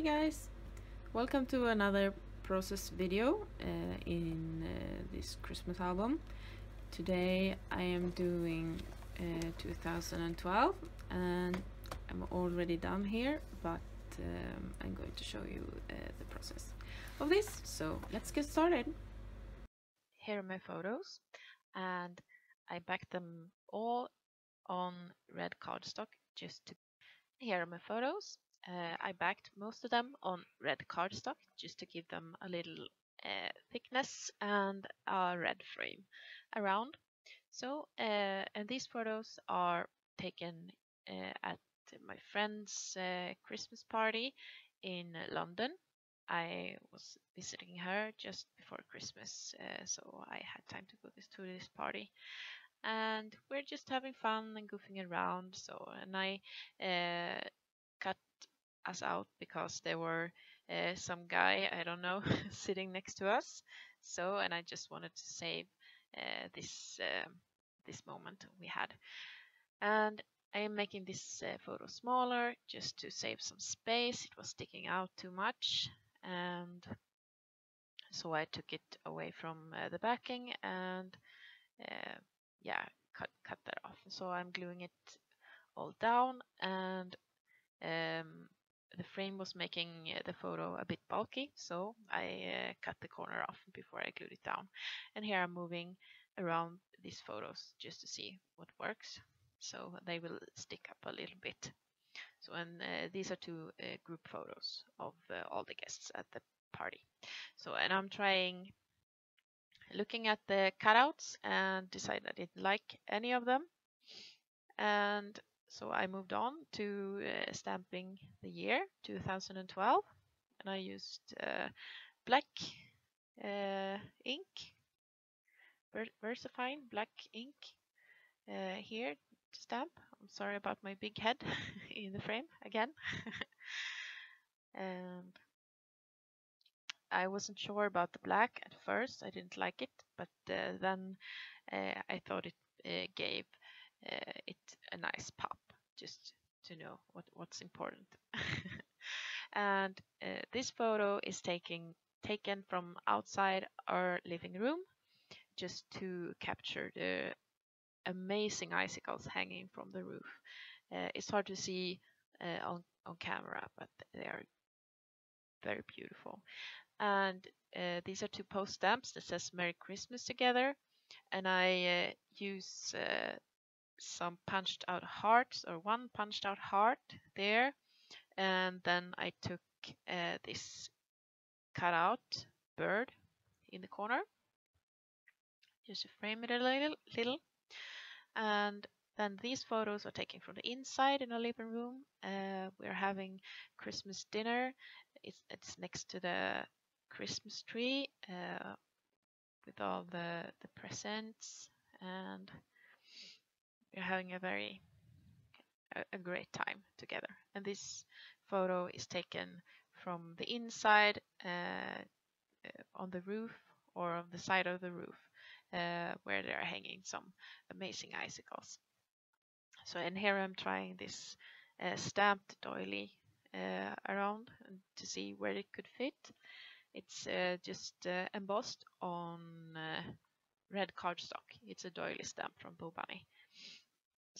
Hey guys, welcome to another process video uh, in uh, this Christmas album. Today I am doing uh, 2012 and I'm already done here but um, I'm going to show you uh, the process of this so let's get started. Here are my photos and I backed them all on red cardstock just to here are my photos uh, I backed most of them on red cardstock just to give them a little uh, thickness and a red frame around. So, uh, and these photos are taken uh, at my friend's uh, Christmas party in London. I was visiting her just before Christmas, uh, so I had time to go this, to this party. And we're just having fun and goofing around. So, and I cut us out because there were uh, some guy I don't know sitting next to us. So and I just wanted to save uh, this uh, this moment we had, and I am making this uh, photo smaller just to save some space. It was sticking out too much, and so I took it away from uh, the backing and uh, yeah cut cut that off. So I'm gluing it all down and um, the frame was making uh, the photo a bit bulky, so I uh, cut the corner off before I glued it down. And here I'm moving around these photos just to see what works. So they will stick up a little bit. So and uh, these are two uh, group photos of uh, all the guests at the party. So and I'm trying looking at the cutouts and decide I didn't like any of them. And so I moved on to uh, stamping the year 2012 and I used uh, black uh, ink, Ver VersaFine black ink uh, here to stamp. I'm sorry about my big head in the frame again. and I wasn't sure about the black at first. I didn't like it, but uh, then uh, I thought it gave it a nice pop just to know what, what's important. and uh, this photo is taking, taken from outside our living room just to capture the amazing icicles hanging from the roof. Uh, it's hard to see uh, on, on camera, but they are very beautiful. And uh, these are two post stamps that says Merry Christmas together. And I uh, use uh, some punched out hearts or one punched out heart there. And then I took uh, this cut out bird in the corner. Just to frame it a little, little. and then these photos are taken from the inside in our living room. Uh, we're having Christmas dinner. It's, it's next to the Christmas tree uh, with all the the presents and we're having a very a, a great time together. And this photo is taken from the inside uh, uh, on the roof or on the side of the roof uh, where they are hanging some amazing icicles. So and here I'm trying this uh, stamped doily uh, around to see where it could fit. It's uh, just embossed on red cardstock. It's a doily stamp from Bo Bunny.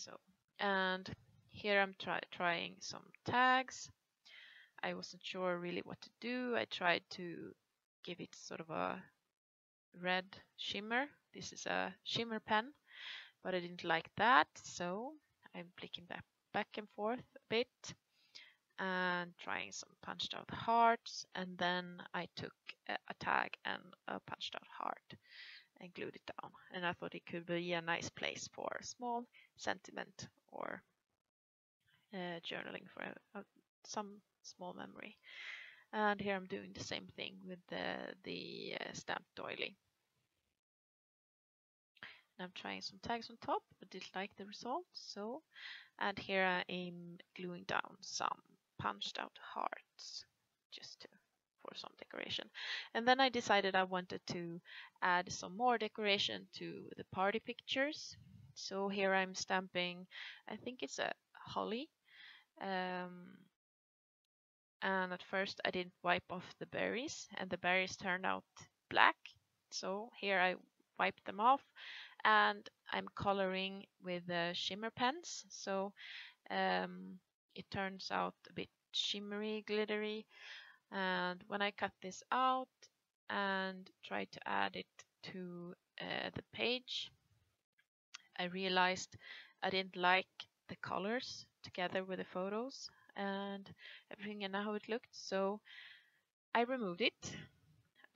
So, and here I'm try trying some tags. I wasn't sure really what to do. I tried to give it sort of a red shimmer. This is a shimmer pen, but I didn't like that. So I'm flicking that back and forth a bit and trying some punched out hearts. And then I took a, a tag and a punched out heart and glued it down. And I thought it could be a nice place for small sentiment or uh, journaling for a, a, some small memory. And here I'm doing the same thing with the, the uh, stamped doily. And I'm trying some tags on top, but didn't like the result. So, and here I am gluing down some punched out hearts just to for some decoration. And then I decided I wanted to add some more decoration to the party pictures. So here I'm stamping, I think it's a holly. Um, and at first I didn't wipe off the berries and the berries turned out black so here I wiped them off and I'm coloring with the shimmer pens so um, it turns out a bit shimmery glittery and when I cut this out and try to add it to uh, the page I realized I didn't like the colors together with the photos and everything and how it looked. So I removed it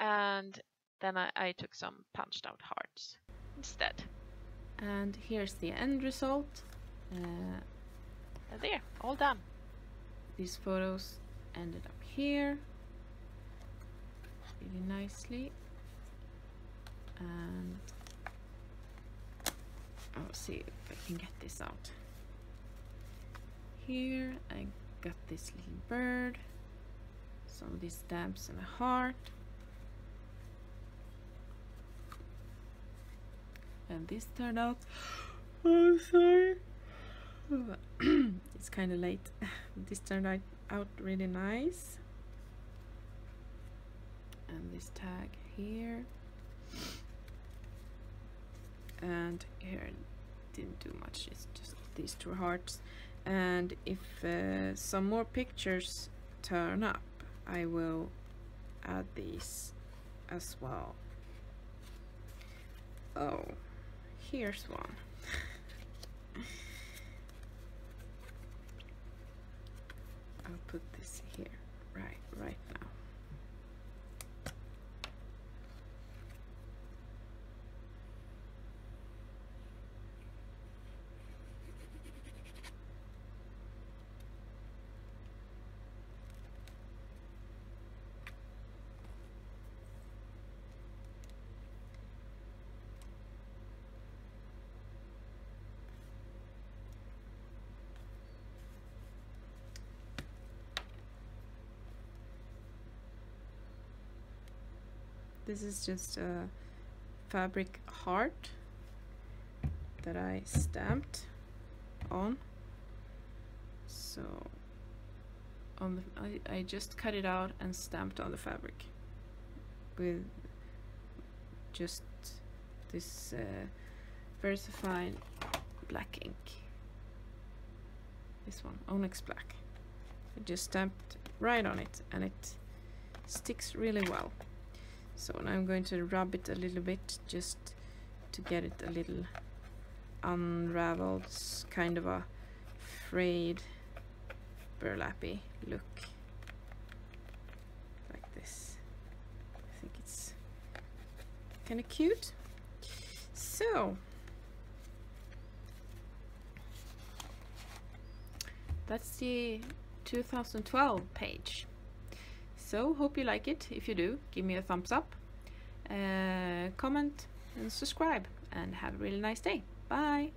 and then I, I took some punched out hearts instead. And here's the end result. Uh, there all done. these photos ended up here. Really nicely. And I'll see if I can get this out. Here I got this little bird. Some of these stamps and a heart. And this turned out oh sorry it's kind of late. This turned out, out really nice. And this tag here. And here didn't do much it's just these two hearts. And if uh, some more pictures turn up I will add these as well. Oh here's one I'll put this here right right now this is just a fabric heart that I stamped on. So on the I, I just cut it out and stamped on the fabric with just this uh, VersaFine black ink. This one Onyx black. I just stamped right on it and it sticks really well so I'm going to rub it a little bit just to get it a little unraveled kind of a frayed burlappy look. Like this. I think it's kind of cute. So that's the 2012 page so hope you like it. If you do, give me a thumbs up, uh, comment and subscribe and have a really nice day. Bye!